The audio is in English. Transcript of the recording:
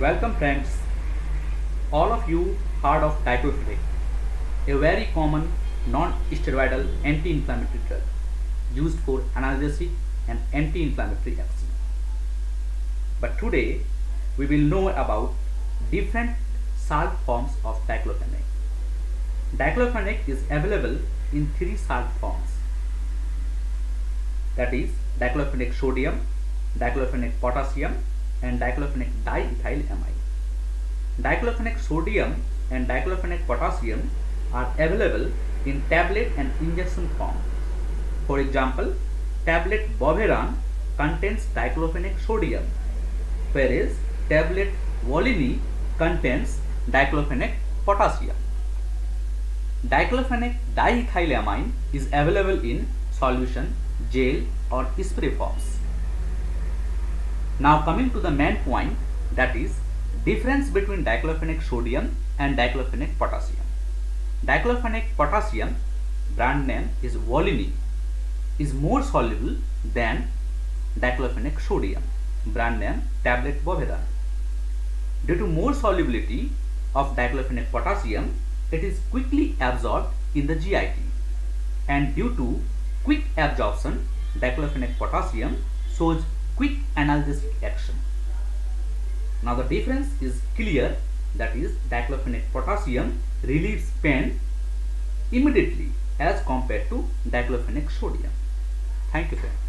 Welcome friends. All of you heard of diclofenac, a very common non-steroidal anti-inflammatory drug used for analgesic and anti-inflammatory action. But today we will know about different salt forms of diclofenac. Diclofenac is available in three salt forms that is diclofenac sodium, diclofenac potassium and diclofenac diethylamide. Diclofenac sodium and diclofenac potassium are available in tablet and injection form. For example, tablet Voveran contains diclofenac sodium, whereas tablet Volini contains diclofenac potassium. Diclofenac diethylamine is available in solution, gel or spray forms. Now coming to the main point that is difference between diclofenac sodium and diclofenac potassium. Diclofenac potassium brand name is Volini is more soluble than diclofenac sodium brand name tablet Voveran. Due to more solubility of diclofenac potassium it is quickly absorbed in the GIT and due to quick absorption diclofenac potassium shows quick analgesic action. Now the difference is clear that is diclofenac potassium relieves pain immediately as compared to diclofenac sodium. Thank you friends.